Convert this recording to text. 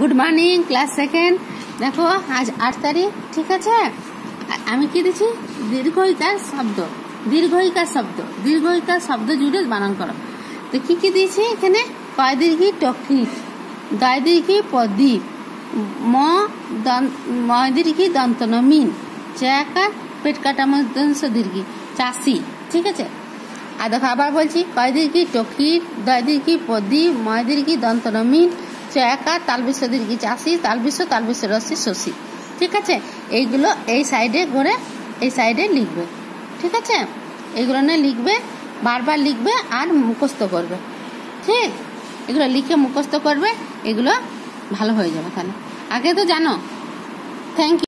Good morning, class second. দেখো, আজ আট তারিখ, ঠিক আছে? আমি কি দিচ্ছি? দীর্ঘইকার শব্দ। দীর্ঘইকার শব্দ। দীর্ঘইকার শব্দ জুড়ে বানান করো। তো কি কি দিয়েছি এখানে? কয় দীর্ঘি টকি দয় দীর্ঘি প্রদীপ। ম ময় দীর্ঘি দন্তন মিন চয়াকার পেট কাটা মধ্যংশ দীর্ঘি চাষি, ঠিক আছে? আর দেখো, আবার বলছি কয় দীর্ঘি টকিট দয় দীর্ঘি প্রদীপ ময় দীর্ঘি দন্তন মিন চয়াকার তালবিশ্ব দীর্ঘি চাষি তালবিশ্ব তালবিশ্ব রসি শশী। ঠিক আছে? এইগুলো এই সাইডে ঘরে, এই সাইডে লিখবে। ঠিক আছে? এগুলো নিয়ে লিখবে, বারবার লিখবে আর মুখস্থ করবে। ঠিক? এগুলো লিখে মুখস্থ করবে, এগুলো ভালো হয়ে যাবে তাহলে। আগে তো জানো থ্যাংক ইউ